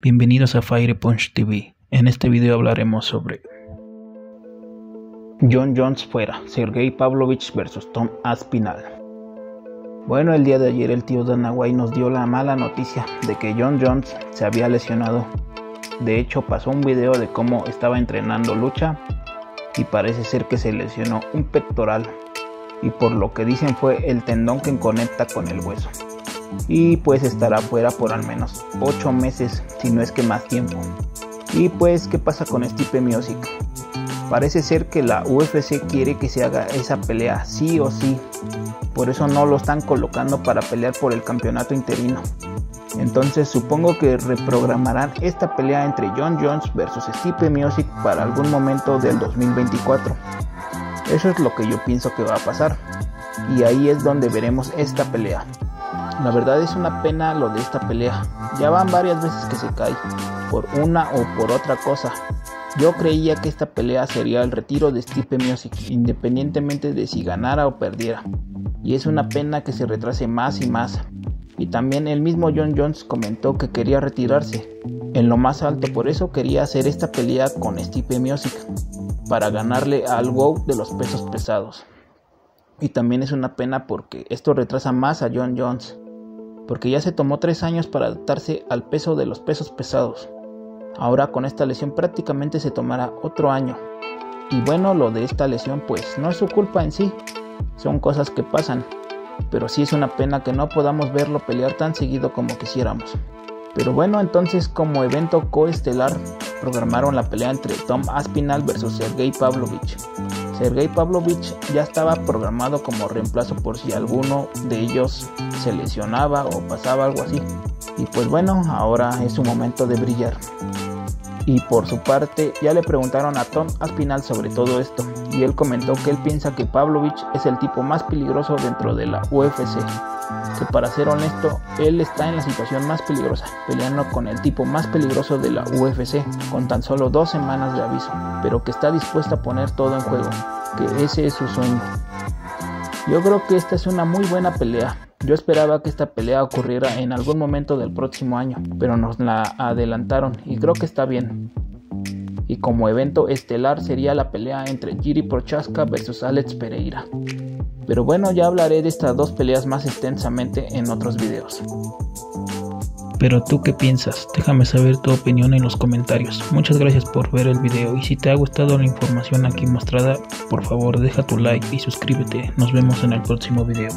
Bienvenidos a Fire Punch TV. En este video hablaremos sobre John Jones fuera, Sergei Pavlovich versus Tom Aspinall. Bueno, el día de ayer el tío Dana White nos dio la mala noticia de que John Jones se había lesionado. De hecho, pasó un video de cómo estaba entrenando lucha y parece ser que se lesionó un pectoral y por lo que dicen fue el tendón que conecta con el hueso. Y pues estará fuera por al menos 8 meses, si no es que más tiempo. Y pues, ¿qué pasa con Stipe Miocic? Parece ser que la UFC quiere que se haga esa pelea sí o sí. Por eso no lo están colocando para pelear por el campeonato interino. Entonces supongo que reprogramarán esta pelea entre John Jones versus Stipe Miocic para algún momento del 2024. Eso es lo que yo pienso que va a pasar. Y ahí es donde veremos esta pelea. La verdad es una pena lo de esta pelea. Ya van varias veces que se cae, por una o por otra cosa. Yo creía que esta pelea sería el retiro de Stipe Miocic, independientemente de si ganara o perdiera. Y es una pena que se retrase más y más. Y también el mismo John Jones comentó que quería retirarse en lo más alto, por eso quería hacer esta pelea con Stipe Miocic para ganarle al WoW de los pesos pesados. Y también es una pena porque esto retrasa más a John Jones, porque ya se tomó tres años para adaptarse al peso de los pesos pesados. Ahora con esta lesión prácticamente se tomará otro año. Y bueno, lo de esta lesión pues no es su culpa en sí, son cosas que pasan, pero sí es una pena que no podamos verlo pelear tan seguido como quisiéramos. Pero bueno, entonces como evento coestelar programaron la pelea entre Tom Aspinall versus Sergei Pavlovich. Sergei Pavlovich ya estaba programado como reemplazo por si alguno de ellos se lesionaba o pasaba algo así. Y pues bueno, ahora es su momento de brillar. Y por su parte, ya le preguntaron a Tom Aspinall sobre todo esto, y él comentó que él piensa que Pavlovich es el tipo más peligroso dentro de la UFC que para ser honesto, él está en la situación más peligrosa, peleando con el tipo más peligroso de la UFC, con tan solo dos semanas de aviso, pero que está dispuesto a poner todo en juego, que ese es su sueño. Yo creo que esta es una muy buena pelea. Yo esperaba que esta pelea ocurriera en algún momento del próximo año, pero nos la adelantaron y creo que está bien. Y como evento estelar sería la pelea entre Jiri Prochaska versus Alex Pereira. Pero bueno, ya hablaré de estas dos peleas más extensamente en otros videos. Pero tú qué piensas? Déjame saber tu opinión en los comentarios. Muchas gracias por ver el video y si te ha gustado la información aquí mostrada, por favor deja tu like y suscríbete. Nos vemos en el próximo video.